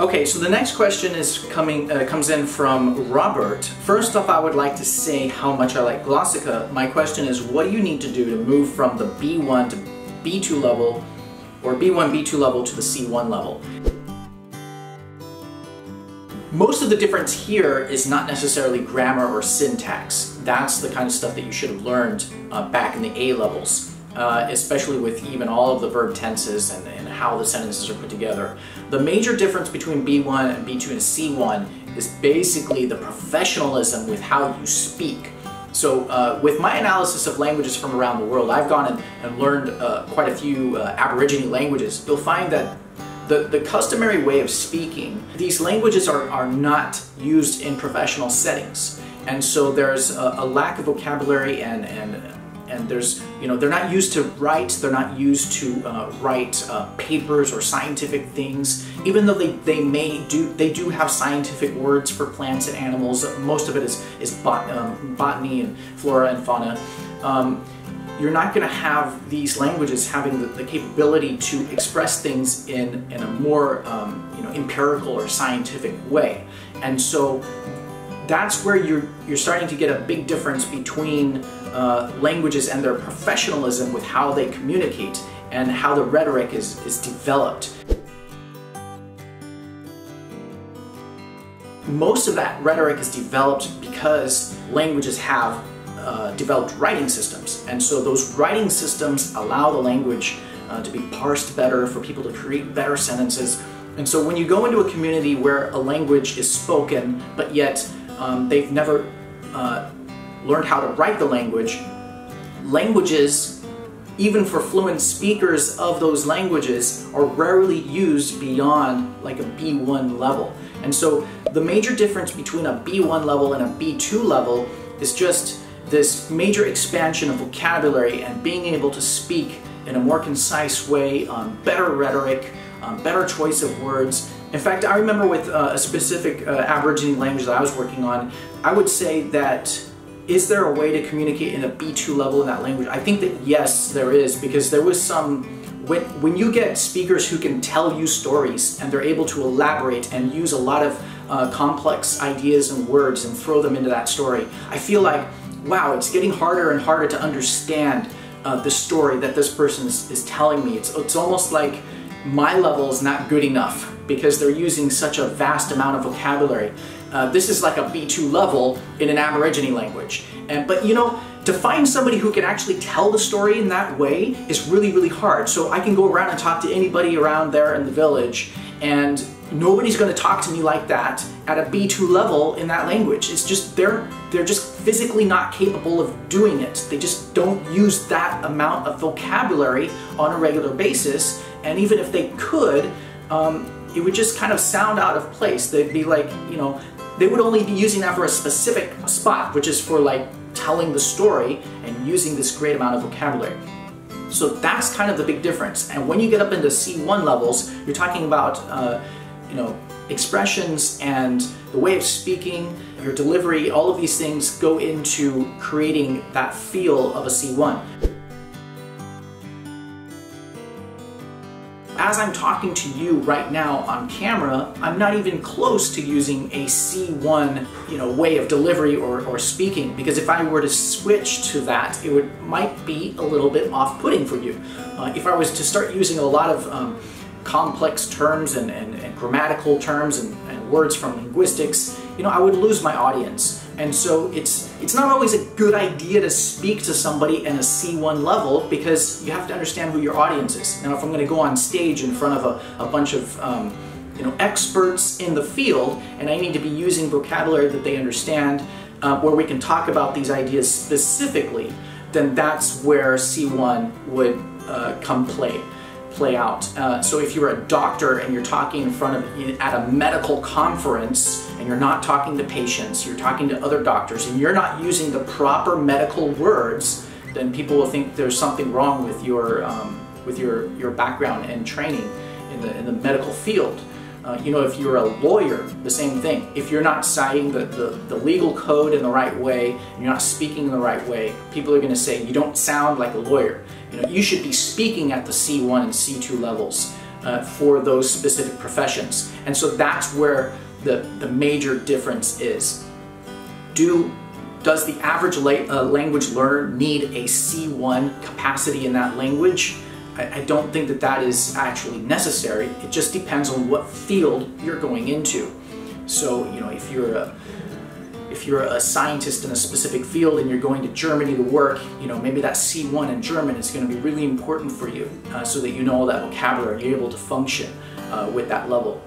Okay, so the next question is coming uh, comes in from Robert. First off, I would like to say how much I like Glossika. My question is, what do you need to do to move from the B1 to B2 level, or B1, B2 level to the C1 level? Most of the difference here is not necessarily grammar or syntax. That's the kind of stuff that you should have learned uh, back in the A levels uh, especially with even all of the verb tenses and, how the sentences are put together. The major difference between B1 and B2 and C1 is basically the professionalism with how you speak. So uh, with my analysis of languages from around the world, I've gone and, and learned uh, quite a few uh, Aborigine languages. You'll find that the, the customary way of speaking, these languages are, are not used in professional settings. And so there's a, a lack of vocabulary and, and and there's, you know, they're not used to write, they're not used to uh, write uh, papers or scientific things, even though they, they may do, they do have scientific words for plants and animals. Most of it is, is bot, um, botany and flora and fauna. Um, you're not going to have these languages having the, the, capability to express things in, in a more um, you know, empirical or scientific way. And so that's where you're, you're starting to get a big difference between uh, languages and their professionalism with how they communicate and how the rhetoric is, is developed. Most of that rhetoric is developed because languages have uh, developed writing systems. And so those writing systems allow the language uh, to be parsed better, for people to create better sentences. And so when you go into a community where a language is spoken, but yet um, they've never uh, learned how to write the language, languages, even for fluent speakers of those languages, are rarely used beyond like a B1 level. And so the major difference between a B1 level and a B2 level is just this major expansion of vocabulary and being able to speak in a more concise way, um, better rhetoric, um, better choice of words. In fact, I remember with uh, a specific uh, Aboriginal language that I was working on, I would say that is there a way to communicate in a B2 level in that language? I think that yes, there is, because there was some, when, when you get speakers who can tell you stories and they're able to elaborate and use a lot of uh, complex ideas and words and throw them into that story, I feel like, wow, it's getting harder and harder to understand uh, the story that this person is, is telling me. It's, it's almost like my level is not good enough because they're using such a vast amount of vocabulary. Uh, this is like a B2 level in an Aborigine language. And, but you know, to find somebody who can actually tell the story in that way is really, really hard. So I can go around and talk to anybody around there in the village and nobody's going to talk to me like that at a B2 level in that language. It's just, they're, they're just physically not capable of doing it. They just don't use that amount of vocabulary on a regular basis. And even if they could, um, it would just kind of sound out of place. They'd be like, you know, they would only be using that for a specific spot, which is for like telling the story and using this great amount of vocabulary. So that's kind of the big difference. And when you get up into C1 levels, you're talking about, uh, you know, expressions and the way of speaking, your delivery, all of these things go into creating that feel of a C1. As I'm talking to you right now on camera, I'm not even close to using a C1 you know, way of delivery or, or speaking because if I were to switch to that, it would might be a little bit off-putting for you. Uh, if I was to start using a lot of um, complex terms and, and, and grammatical terms and, and words from linguistics, you know, I would lose my audience. And so it's it's not always a good idea to speak to somebody in a C1 level because you have to understand who your audience is. Now, if I'm going to go on stage in front of a, a bunch of um, you know experts in the field, and I need to be using vocabulary that they understand, uh, where we can talk about these ideas specifically, then that's where C1 would uh, come play play out. Uh, so if you're a doctor and you're talking in front of at a medical conference and you're not talking to patients, you're talking to other doctors and you're not using the proper medical words, then people will think there's something wrong with your um, with your your background and training in the in the medical field. Uh, you know, if you're a lawyer, the same thing. If you're not citing the, the, the, legal code in the right way, and you're not speaking in the right way, people are going to say you don't sound like a lawyer. You know, you should be speaking at the C1 and C2 levels. uh, for those specific professions. And so that's where the, the major difference is. Do does the average la uh, language learner need a C1 capacity in that language? I, I don't think that that is actually necessary. It just depends on what field you're going into. So, you know, if you're a if you're a scientist in a specific field and you're going to Germany to work, you know, maybe that C1 in German is going to be really important for you uh, so that you know all that vocabulary, and you're able to function uh, with that level.